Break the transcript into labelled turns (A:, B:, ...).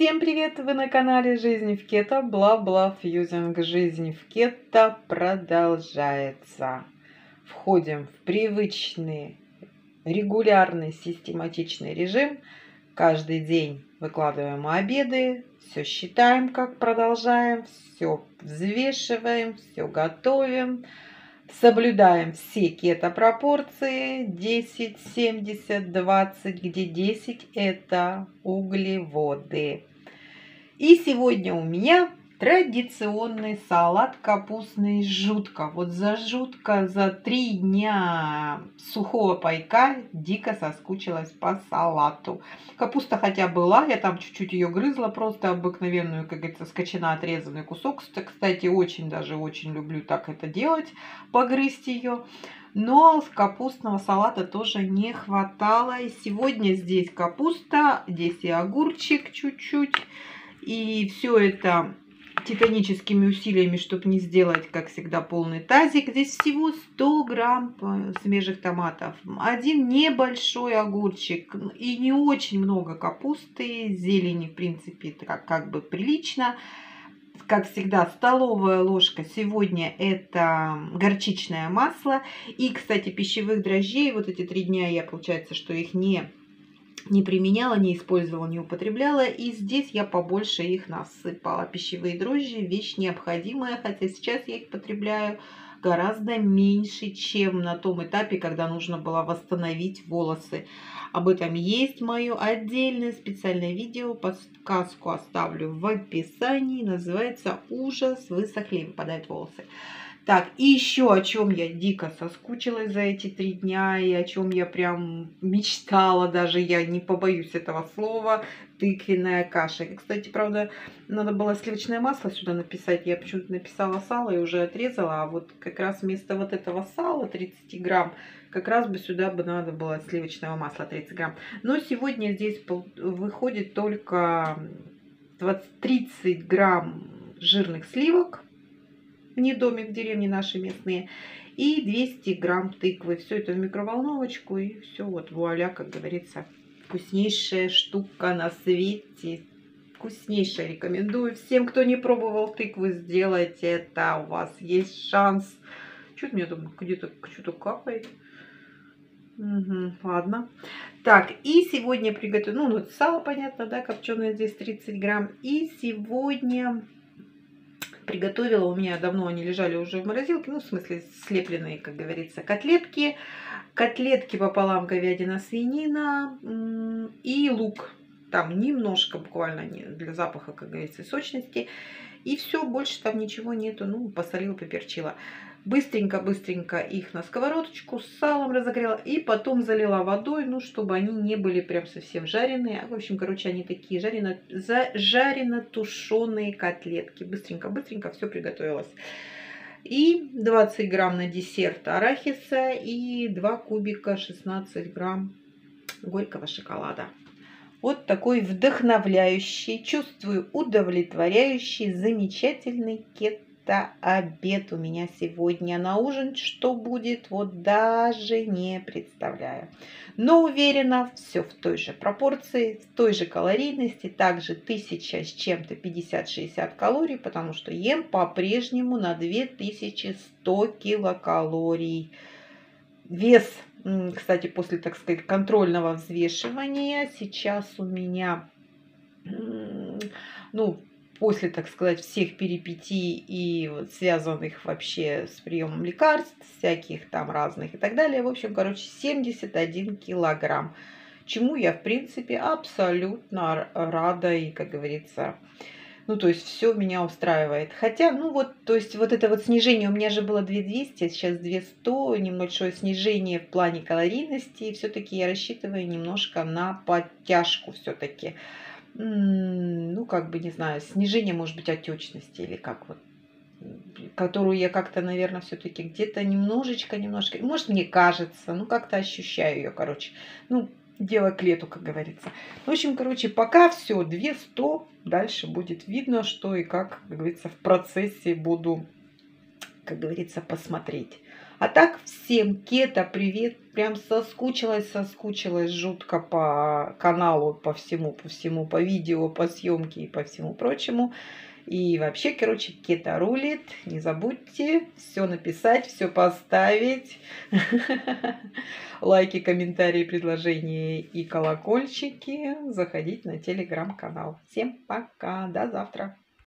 A: Всем привет! Вы на канале Жизнь в Кето, бла-бла фьюзинг. Жизнь в Кето продолжается. Входим в привычный, регулярный, систематичный режим. Каждый день выкладываем обеды, все считаем, как продолжаем, все взвешиваем, все готовим. Соблюдаем все кето-пропорции 10, 70, 20, где 10 это углеводы. И сегодня у меня традиционный салат капустный жутко. Вот за жутко, за три дня сухого пайка дико соскучилась по салату. Капуста хотя была, я там чуть-чуть ее грызла, просто обыкновенную, как говорится, скочена отрезанный кусок. Кстати, очень даже очень люблю так это делать, погрызть ее. Но капустного салата тоже не хватало. И сегодня здесь капуста, здесь и огурчик чуть-чуть. И все это титаническими усилиями, чтобы не сделать, как всегда, полный тазик. Здесь всего 100 грамм э, свежих томатов, один небольшой огурчик и не очень много капусты, зелени, в принципе, как, как бы прилично. Как всегда, столовая ложка сегодня это горчичное масло. И, кстати, пищевых дрожжей, вот эти три дня я, получается, что их не не применяла, не использовала, не употребляла. И здесь я побольше их насыпала. Пищевые дрожжи – вещь необходимая, хотя сейчас я их потребляю гораздо меньше, чем на том этапе, когда нужно было восстановить волосы. Об этом есть мое отдельное специальное видео, подсказку оставлю в описании. Называется «Ужас, высохли, выпадают волосы». Так, и еще о чем я дико соскучилась за эти три дня, и о чем я прям мечтала, даже я не побоюсь этого слова, тыквенная каша. Кстати, правда, надо было сливочное масло сюда написать, я почему-то написала сало и уже отрезала, а вот как раз вместо вот этого сала 30 грамм, как раз бы сюда бы надо было сливочного масла 30 грамм. Но сегодня здесь выходит только 20, 30 грамм жирных сливок, не домик в деревне наши местные, и 200 грамм тыквы. Все это в микроволновочку, и все, вот вуаля, как говорится, вкуснейшая штука на свете. Вкуснейшая, рекомендую всем, кто не пробовал тыквы, сделайте это, у вас есть шанс. Что-то мне там где-то что-то капает. Угу, ладно. Так, и сегодня приготовлю, ну, вот сало, понятно, да, копченое здесь 30 грамм. И сегодня приготовила. У меня давно они лежали уже в морозилке. Ну, в смысле, слепленные, как говорится, котлетки. Котлетки пополам говядина, свинина и лук. Там немножко буквально для запаха, как говорится, сочности. И все, больше там ничего нету. Ну, посолила, поперчила. Быстренько-быстренько их на сковородочку с салом разогрела и потом залила водой, ну, чтобы они не были прям совсем жареные. В общем, короче, они такие жарено, жарено-тушеные котлетки. Быстренько-быстренько все приготовилось. И 20 грамм на десерт арахиса и 2 кубика 16 грамм горького шоколада. Вот такой вдохновляющий, чувствую удовлетворяющий, замечательный кет это обед у меня сегодня на ужин. Что будет, вот даже не представляю. Но уверена, все в той же пропорции, в той же калорийности. Также 1000 с чем-то 50-60 калорий, потому что ем по-прежнему на 2100 килокалорий. Вес, кстати, после, так сказать, контрольного взвешивания сейчас у меня ну, после, так сказать, всех перипетий и вот связанных вообще с приемом лекарств, всяких там разных и так далее. В общем, короче, 71 килограмм. Чему я, в принципе, абсолютно рада и, как говорится, ну, то есть все меня устраивает. Хотя, ну вот, то есть вот это вот снижение, у меня же было 2200, а сейчас 200, небольшое снижение в плане калорийности. Все-таки я рассчитываю немножко на подтяжку все-таки ну, как бы, не знаю, снижение, может быть, отечности или как вот которую я как-то, наверное, все-таки где-то немножечко, немножко, может, мне кажется, ну, как-то ощущаю ее, короче. Ну, дело к лету, как говорится. В общем, короче, пока все, 200, дальше будет видно, что и как, как говорится, в процессе буду, как говорится, посмотреть. А так всем кета привет. Прям соскучилась, соскучилась жутко по каналу, по всему, по всему, по видео, по съемке и по всему прочему. И вообще, короче, кета рулит. Не забудьте все написать, все поставить. Лайки, комментарии, предложения и колокольчики. Заходить на телеграм-канал. Всем пока, до завтра.